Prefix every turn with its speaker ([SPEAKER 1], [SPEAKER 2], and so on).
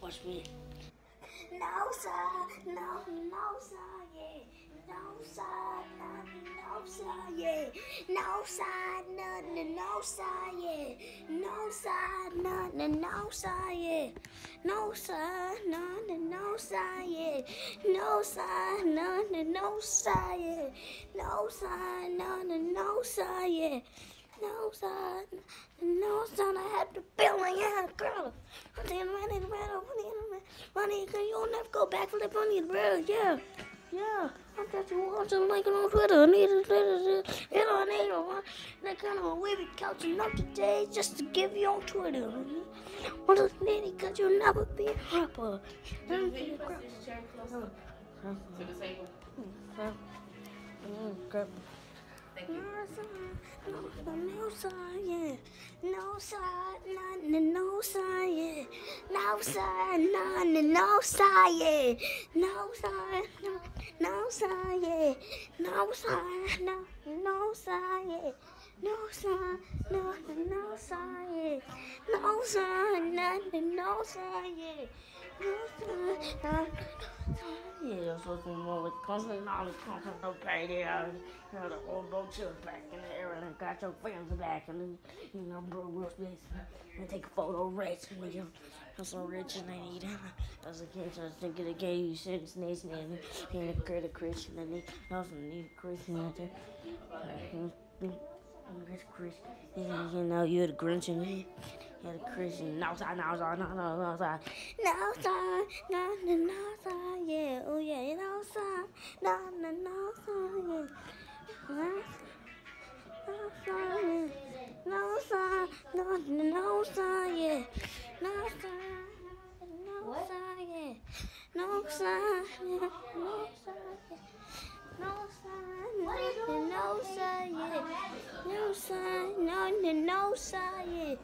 [SPEAKER 1] Watch me. No, sir. No, no, sir. Yeah. No, sir. No, no, sir. Yeah. No, sir. Yeah. No, sir. No, no, sir. Yeah. No, sir. No, no, sir. Yeah. No, sir. No, no, sir. Yeah. No, sir. No, no. Yeah. No, son. No, son. I have to build my own girl. I'm saying, running running around, running. You'll never go back for the bunny, bro. Yeah. Yeah. I'm just watching like on Twitter. I need to, you know, I need to, that kind of a wavy couching up today just to give you on Twitter. What a lady, cause you'll never be a rapper.
[SPEAKER 2] Can you press this chair closer to the table? Hmm. Hmm, Thank you.
[SPEAKER 1] No sign, yeah. No sign, none, no sign, yeah. No sign, none, no yeah. No sign, no, no sign, yeah. No sign, no, no sign, yeah. No sign, no, no sign. No sign, none, no sign. No sign, none, yeah, that's what's going on with content knowledge, okay there. You know, the old boat you back in the area and got your friends back and then, you know, bro, real space. And take a photo rich and you I'm so rich and I need I was a kid, so I was thinking of gay, you said it's nice and then a credit Christian and then I need a Christian out there. Chris, you know, you're the Grinch and you're the Christian. No, side, no, side, no, no, no, side. No, side, no, no, no, side, yeah, oh, yeah, no, side, no, no, no, side, yeah. No, yeah. No, no, side, yeah. No, side, no, side, yeah. No, yeah, no, side, yeah. No sign, no, no sign, yeah. No sign,